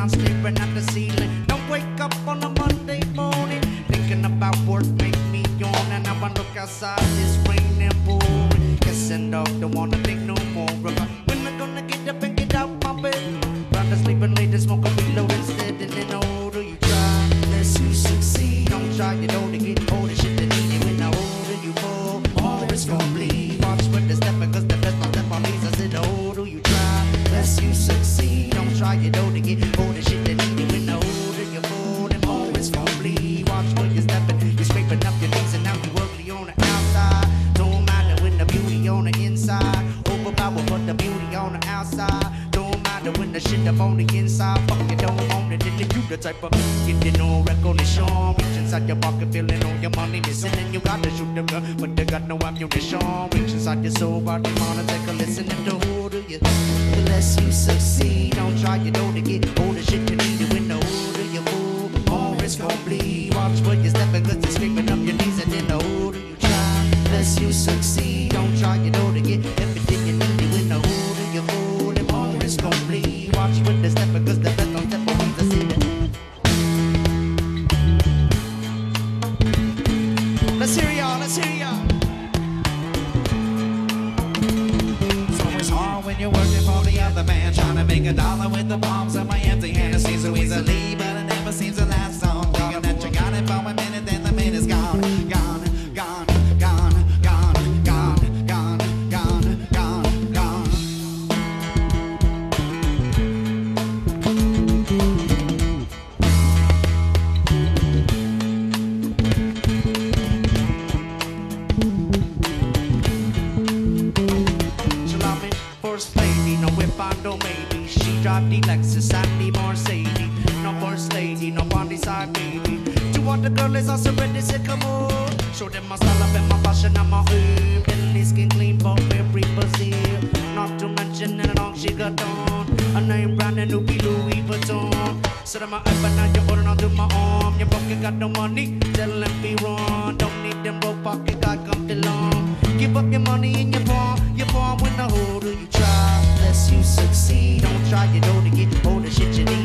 I'm staring at the ceiling. Don't wake up on a Monday morning thinking about work make me yawn. And I now I look outside, it's raining, pouring. Guessing dog don't wanna think no more about when I'm gonna get up and get out my bed. Rather sleeping late and smoke on get all the shit that ain't when I the shit up on the inside. Fuck you don't own it, then you the type of getting no recognition. Reach inside your pocket, feeling all your money missing, and you gotta shoot them, girl, but they got no ammunition. Reach inside your soul, body, wanna take a listen and the older you, the less you succeed. Don't try, you know, to get older shit you need when the older you move, more it's gonna bleed. Watch where you're stepping, cause you're scraping up your knees, and then the older you try, less you succeed. Don't try, you know, to get the man, trying to make a dollar with the palms of my first lady, no on the side baby. What the girl is also ready to come on. Show them my style up and my fashion and my herb. Belly skin clean for every Brazil. Not to mention the long she got on. A name brand and new Louis Vuitton. Sit on my and now you're holding on to my arm. Your pocket got no money, tell them be wrong. Don't need them broke pocket, God come along. Give up your money in your palm, your palm when the older you try. Less you succeed, don't try, you know to get older shit you need.